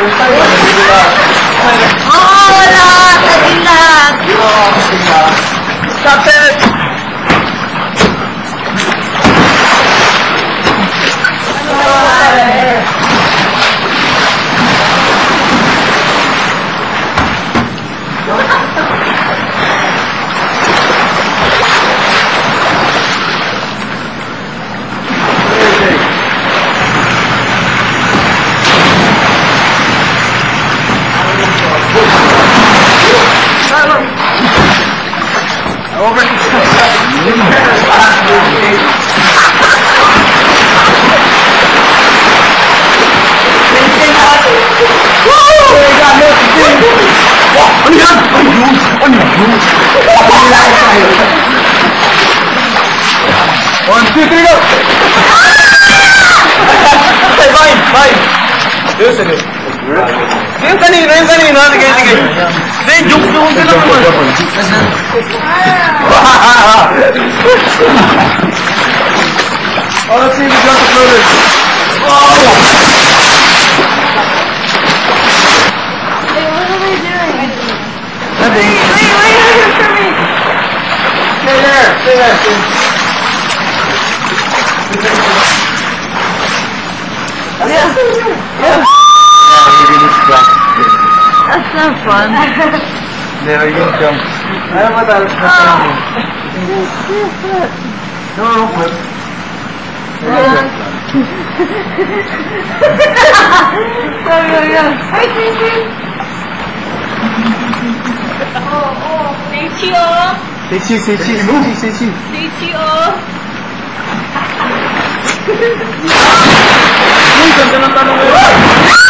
Oo, wala! Tagilat! Stop it! Tayo. One, two, three, go! Okay, fine, fine. Yun, sige. Yung kanina, yung kanina. Sige, sige. Hindi, joke, joke ka lang naman. Oh, let's see if we got the. Oh! Wait. Wait. Yeah. That's not fun. There you go. Ayaw matalas na sa mo. No, no, flip. Go, go, go. Hi, Jason. Oh, oh. Stay chill. Say cheese, say cheese. Say cheese, say cheese. Stay chill. Uy, ganda ng tanong mo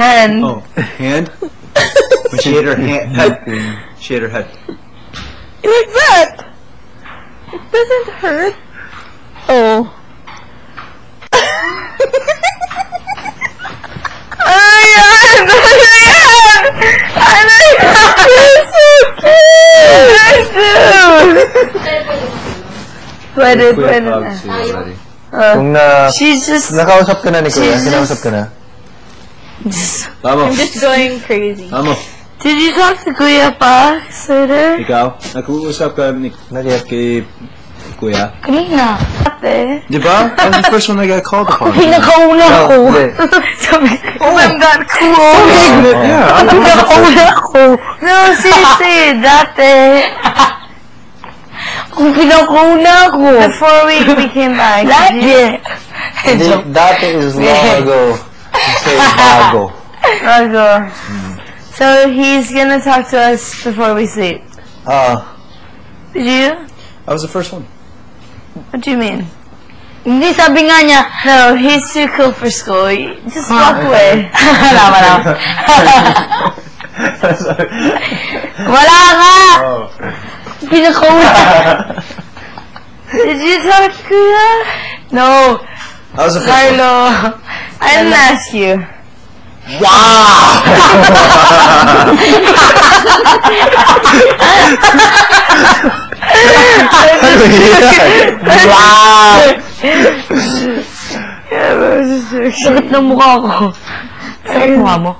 Ten. Oh, hand? When she hit her hand, head. She hit her head. Like that. It doesn't hurt. Oh. Pwede, Kuya pwede na. Pogs is ready. Uh, Kung na... she's just, Nakausap ka na ni Kuya, Jesus. kinausap ka na. Just, Vamos. I'm just going crazy. Vamos. Did you talk to Kuya pa later? Ikaw, nag-uusap ka ni Not yet. kay Kuya. Kanina. Ate. Di ba? I'm the first one that got called upon. Pinakauna No, ko. hindi. Sabi ko, oh my oh. God, cool. Oh, yeah, I'm the one that Pinakauna ko. No, seriously, dati. Kung pinakauna ko. Before we became back. Dati. Hindi, dati is long ago. You say bago. Bago. So he's gonna talk to us before we sleep. Ah, Did you? I was the first one. What do you mean? Hindi sabi nga niya, no, he's too cool for school. Just walk away. wala, wala. wala nga! oh. Pinakauna. Did you talk to Kuya? No, I was the first one. Carlo. I didn't ask you. wow! Sakit ng mukha ko. Sakit mukha mo?